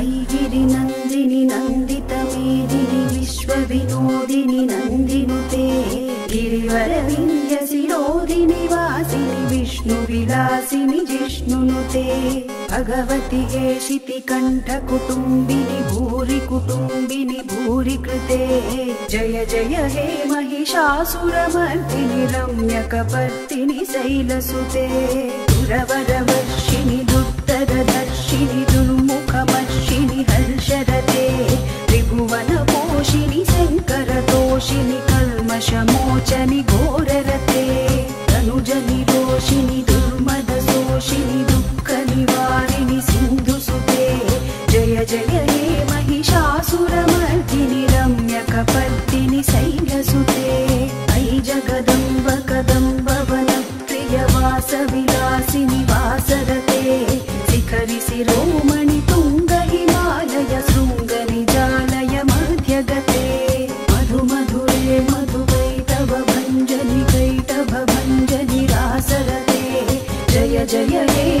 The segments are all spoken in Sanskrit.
गिरिनन्दिनि नन्दितमेदिनि विश्वविनोदिनि नन्दिनुते गिरिवरविन्द्यशिरोदिनि वासिनि विष्णुविलासिनि जिष्णुनुते भगवति एषिति कण्ठकुटुम्बिनि भूरि कुटुम्बिनि भूरि कृते जय जय हे महिषासुरमर्दिनि रम्यकपर्दिनि शैलसुते सुरवरवर्षिणि दुत्तरदर्शिनि दुर्मुखमर्षिणि हर्षरते त्रिभुवनपोषिणि शङ्करतोषिनि कल्मषमोचनि घोररते तनुजनि रोषिणि दुर्मदशोषिणि दुःखनिवारिणि सिन्धुसुते जय जय हे महिषासुरमर्दिनि रम्यकपर्दिनि शैलसुते अयि जगदम्ब कदम्ब जय हे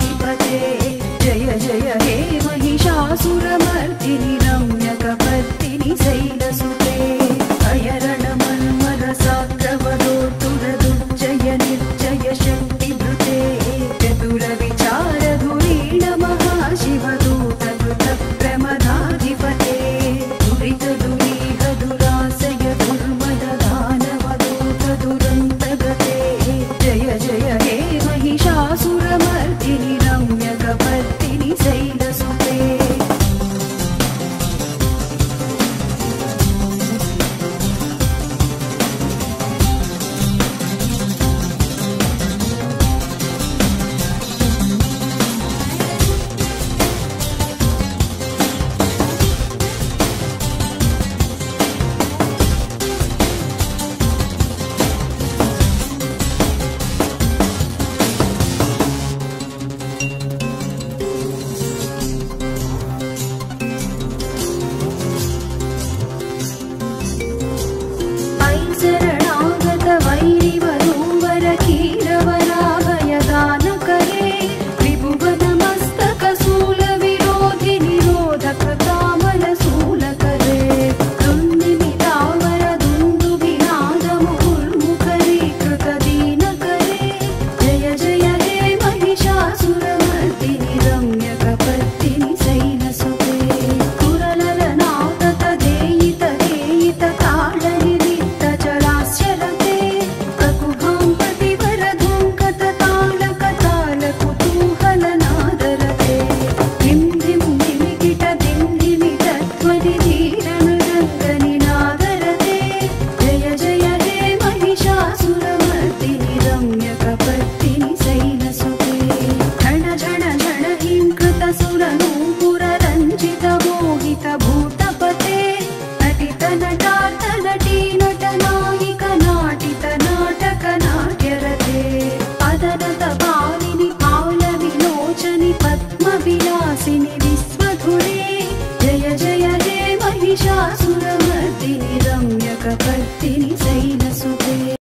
जय जय हे महिषासुरमर्ति 这。